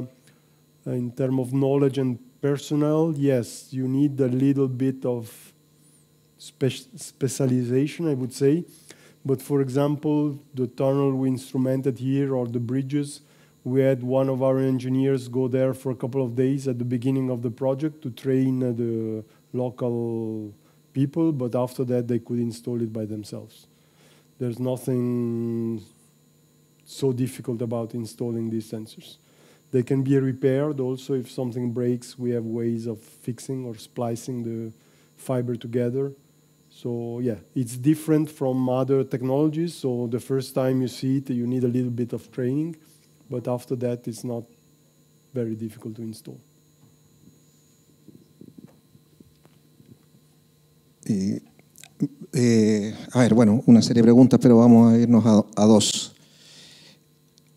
in terms of knowledge and personnel, yes, you need a little bit of spe- specialization, I would say. But for example, the tunnel we instrumented here or the bridges, we had one of our engineers go there for a couple of days at the beginning of the project to train uh, the local people, but after that they could install it by themselves. There's nothing so difficult about installing these sensors. They can be repaired also if something breaks. We have ways of fixing or splicing the fiber together. So yeah, it's different from other technologies. So the first time you see it, you need a little bit of training, but after that, it's not very difficult to install. Eh, a ver, bueno, una serie de preguntas, pero vamos a irnos a, a dos.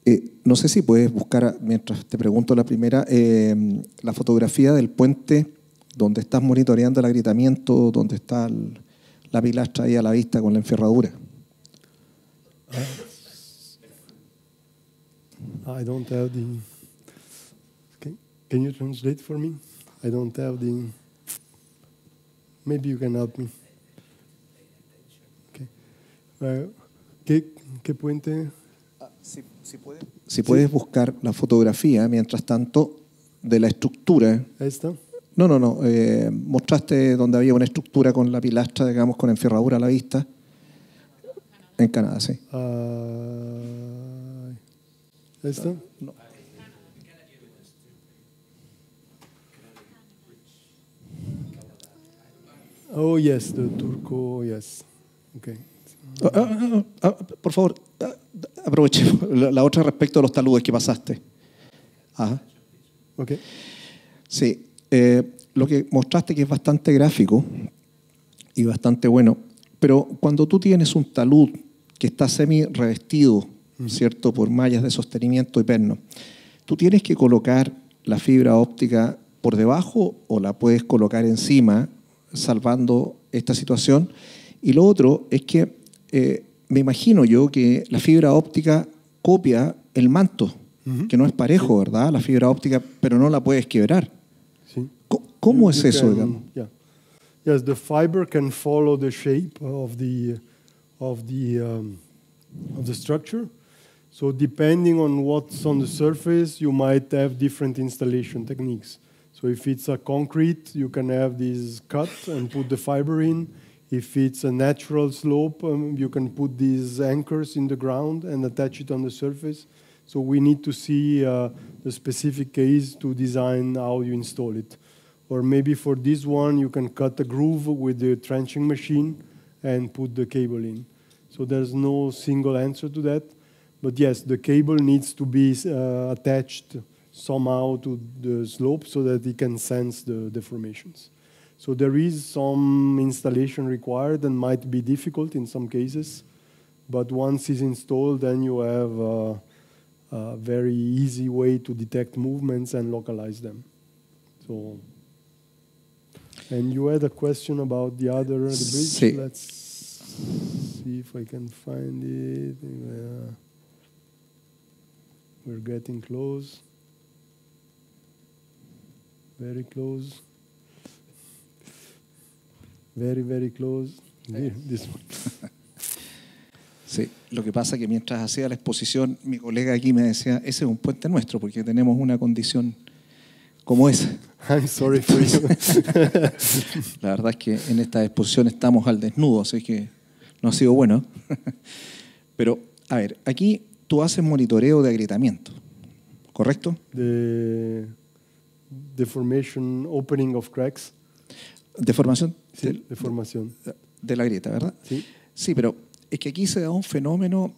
Eh, no sé si puedes buscar, mientras te pregunto la primera, eh, la fotografía del puente donde estás monitoreando el agrietamiento, donde está el- la pilastra ahí a la vista con la enferradura. I don't have the. Can, can you translate for me? I don't have the. Maybe you can help me. Okay. Uh, ¿qué, ¿Qué puente? Si puedes buscar la fotografía, mientras tanto, de la estructura. ¿Esta? No, no, no. eh, mostraste donde había una estructura con la pilastra, digamos, con enferradura a la vista. En Canadá, sí. Ah, ¿Esta? Oh, yes, the Turco, yes. Okay. Ah, por favor, aprovechemos *laughs* la, la otra respecto a los taludes que pasaste. Ajá. Okay. Sí, eh, lo que mostraste que es bastante gráfico y bastante bueno, pero cuando tú tienes un talud que está semi revestido, ¿cierto?, por mallas de sostenimiento y perno, tú tienes que colocar la fibra óptica por debajo o la puedes colocar encima, salvando esta situación. Y lo otro es que eh, me imagino yo que la fibra óptica copia el manto, que no es parejo, ¿verdad? La fibra óptica, pero no la puedes quebrar. ¿Cómo You- es you eso, can- digamos? Yeah. Yes, the fiber can follow the shape of the of the um, of the structure. So depending on what's on the surface, you might have different installation techniques. So if it's a concrete, you can have this cut and put the fiber in. If it's a natural slope, um, you can put these anchors in the ground and attach it on the surface. So we need to see uh, the specific case to design how you install it. Or maybe for this one, you can cut a groove with the trenching machine and put the cable in. So there's no single answer to that. But yes, the cable needs to be uh, attached somehow to the slope so that it can sense the deformations. So there is some installation required and might be difficult in some cases. But once it's installed, then you have uh, a very easy way to detect movements and localize them. So, and you had a question about the other the bridge. Sí. Let's see if I can find it. Uh, we're getting close. Very close. Very, very close. Here, this one. *laughs* Sí, lo que pasa que mientras hacía la exposición, mi colega aquí me decía, ese es un puente nuestro, porque tenemos una condición como esa. *laughs* I'm sorry for you. *laughs* La verdad es que en esta exposición estamos al desnudo, así que no ha sido bueno. *laughs* Pero, a ver, aquí tú haces monitoreo de agrietamiento, ¿correcto? the deformation, opening of cracks. Deformación Sí, del- deformación. de la grieta, ¿verdad? Sí. Sí, pero es que aquí se da un fenómeno,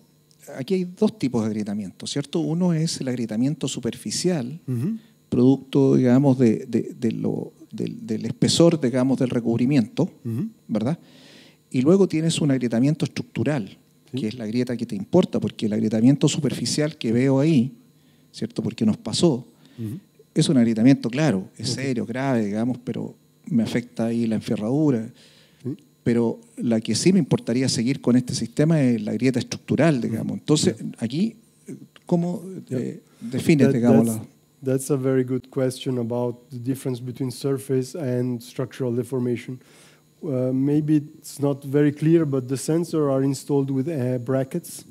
aquí hay dos tipos de agrietamiento, ¿cierto? Uno es el agrietamiento superficial, Mhm. Producto, digamos, de, de- de lo- del, del espesor, digamos, del recubrimiento. ¿verdad? Y luego tienes un agrietamiento estructural, que es la grieta que te importa, porque el agrietamiento superficial que veo ahí, ¿cierto? Porque nos pasó, es un agrietamiento, claro, es serio, grave, digamos, pero me afecta ahí la enferradura. Pero la que sí me importaría seguir con este sistema es la grieta estructural, digamos. Entonces, aquí, ¿cómo eh, defines, digamos, la, that's a very good question about the difference between surface and structural deformation. Uh, maybe it's not very clear, but the sensors are installed with uh, brackets,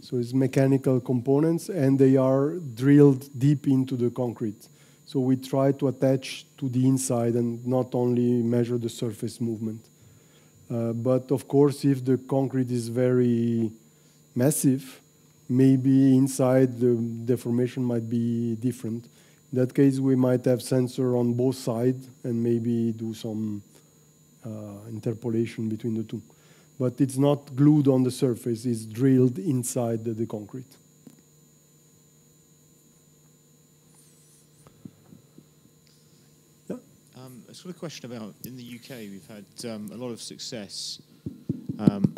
so it's mechanical components, and they are drilled deep into the concrete. So we try to attach to the inside and not only measure the surface movement. Uh, but of course, if the concrete is very massive, maybe inside the deformation might be different. In that case, we might have sensor on both sides and maybe do some uh, interpolation between the two. But it's not glued on the surface, it's drilled inside the, the concrete. Um, a sort of question about in the UK, we've had um, a lot of success. Um,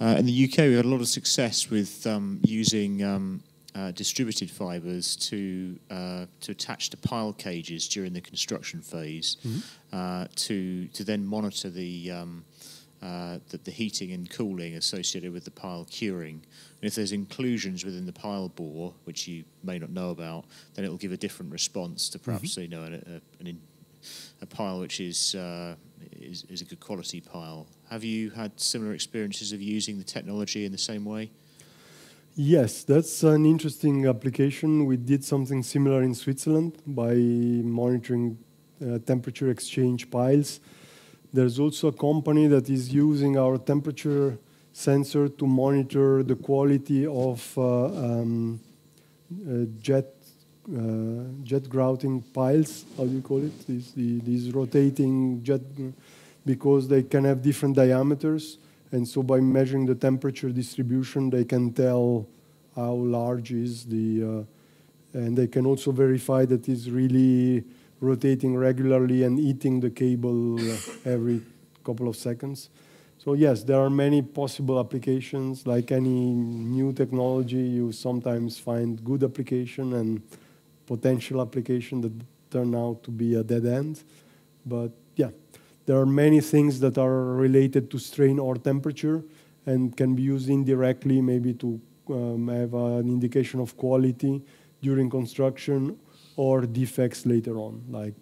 uh, in the UK, we had a lot of success with um, using um, uh, distributed fibres to uh, to attach to pile cages during the construction phase, uh, to to then monitor the, um, uh, the the heating and cooling associated with the pile curing. And if there's inclusions within the pile bore, which you may not know about, then it will give a different response to perhaps you know an, a, an in, a pile which is, uh, is is a good quality pile. Have you had similar experiences of using the technology in the same way? Yes, that's an interesting application. We did something similar in Switzerland by monitoring uh, temperature exchange piles. There's also a company that is using our temperature sensor to monitor the quality of uh, um, uh, jet jet grouting piles. How do you call it? These, the, these rotating jet, because they can have different diameters, and so by measuring the temperature distribution, they can tell how large is the, uh, and they can also verify that it's really rotating regularly and eating the cable uh, every couple of seconds. So yes, there are many possible applications. Like any new technology, you sometimes find good application and potential application that turn out to be a dead end. But yeah, there are many things that are related to strain or temperature and can be used indirectly, maybe to um, have an indication of quality during construction or defects later on, like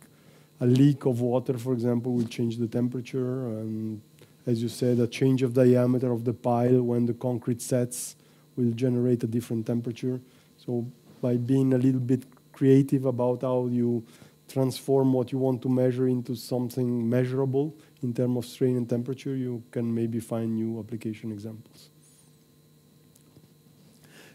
a leak of water, for example, will change the temperature. And as you said, a change of diameter of the pile when the concrete sets will generate a different temperature. So by being a little bit creative about how you transform what you want to measure into something measurable in terms of strain and temperature, you can maybe find new application examples.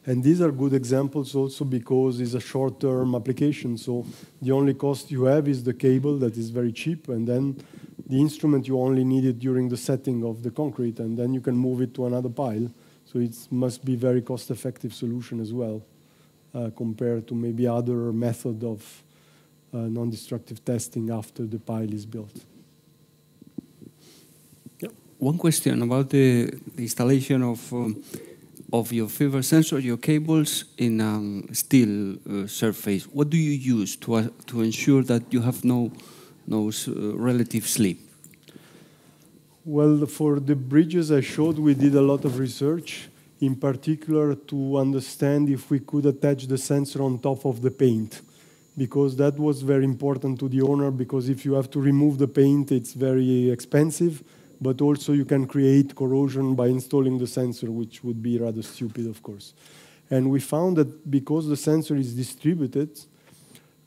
And these are good examples also because it's a short-term application. So the only cost you have is the cable that is very cheap, and then the instrument you only need it during the setting of the concrete, and then you can move it to another pile. So it must be very cost-effective solution as well, compared to maybe other method of uh, non-destructive testing after the pile is built. One question about the, the installation of um, of your fiber sensor, your cables in um, steel uh, surface. What do you use to uh, to ensure that you have no no uh, relative slip? Well, for the bridges I showed, we did a lot of research, in particular to understand if we could attach the sensor on top of the paint, because that was very important to the owner. Because if you have to remove the paint, it's very expensive, but also you can create corrosion by installing the sensor, which would be rather stupid, of course. And we found that because the sensor is distributed,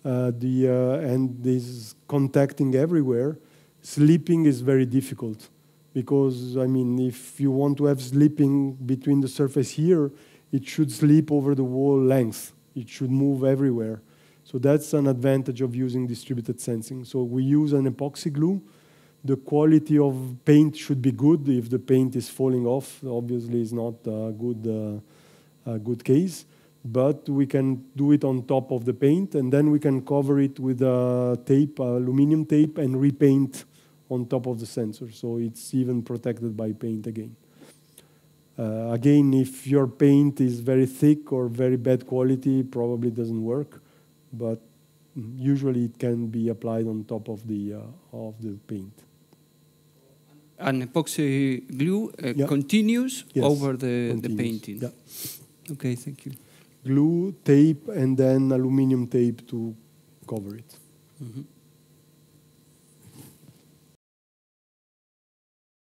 uh, the, uh, and is contacting everywhere, sleeping is very difficult because I mean, if you want to have sleeping between the surface here, it should sleep over the wall length. It should move everywhere. So that's an advantage of using distributed sensing. So we use an epoxy glue. The quality of paint should be good. If the paint is falling off, obviously it's not a good, uh, a good case. But we can do it on top of the paint, and then we can cover it with a tape, aluminum tape, and repaint on top of the sensor, so it's even protected by paint again. Uh, again, if your paint is very thick or very bad quality, probably doesn't work, but mm, usually it can be applied on top of the uh, of the paint. An epoxy glue uh, Yeah. continues Yes, over the, the painting. Yeah. Okay, thank you. Glue, tape, and then aluminum tape to cover it. Mhm.